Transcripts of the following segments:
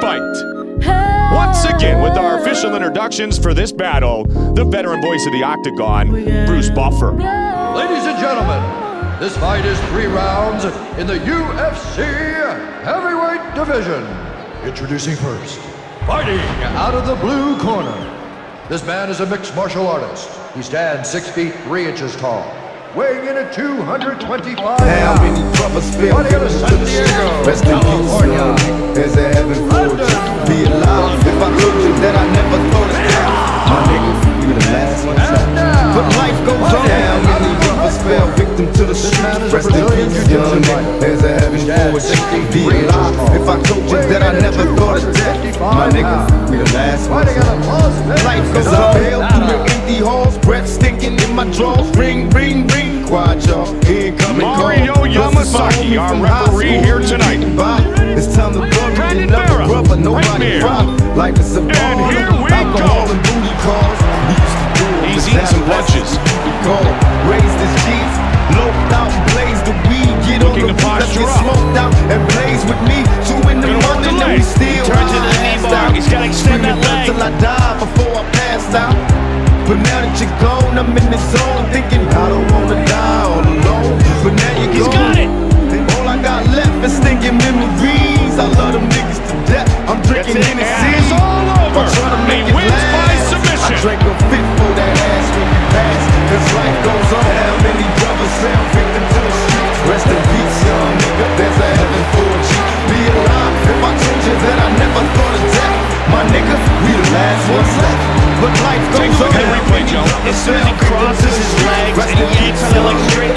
fight. Once again, with our official introductions for this battle, the veteran voice of the Octagon, Bruce Buffer. Ladies and gentlemen, this fight is three rounds in the UFC heavyweight division. Introducing first, fighting out of the blue corner. This man is a mixed martial artist. He stands six feet three inches tall, weighing in at 225 How many brothers fell to the Diego, street? Rest in peace, California. son. As a heaven forged you. Be alive. If I told you that I never thought of that, my nigga, you the last one now, But life goes on. How many brothers fell victim to the street? man is a Rest in peace, young nigga. As a heaven forged you. Be alive. If I told you that I never thought of that, my nigga, we the last one fighting out of Las Vegas, Life goes on. Hell through the empty halls, breath stinking in my drawers. Ring, ring, ring. Quiet, y'all. Incoming call. Mario Plus, Yamasaki, our referee here tonight. It's time to bury Brandon Barra, brother. Nobody cry. Life is a And ball. here we Alcohol go. and booty calls. We used to do it, He's eating some lunches. call. Raised his G's, loped out, blazed the weed. Get Looking on the let's posture get up. smoked out and blaze with me. Two in the Gonna morning and we still Turns into the knee bar. He's gotta extend that leg. Till I die before I passed out. But now that you're gone,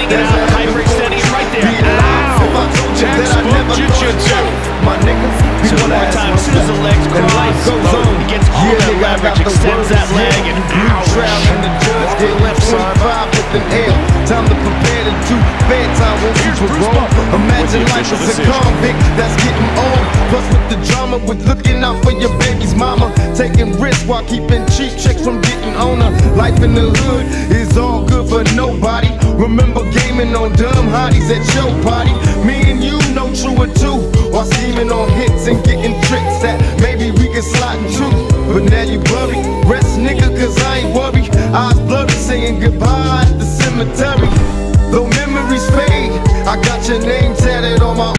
like straightening it out, hyperextending it right there. Ow! Textbook jiu-jitsu. My nigga, we So one more time, as soon as the legs cross, goes on. he gets all Yeah, that leverage, extends that leg, and ouch. and the judge gave left. 25 with an L. Time to prepare to do bedtime won't Here's parole. Buffer with Imagine life as a convict that's getting old. Plus with the drama with looking out for your baby's mama. Taking risks while keeping cheap checks from getting on her. Life in the hood is all good for nobody. Remember gaming on dumb hotties at your party. Me and you know true or two. While scheming on hits and getting tricks that maybe we can slide into. But now you worry. Rest nigga, cause I ain't worried. Eyes blurry saying goodbye at the cemetery. Though memories fade, I got your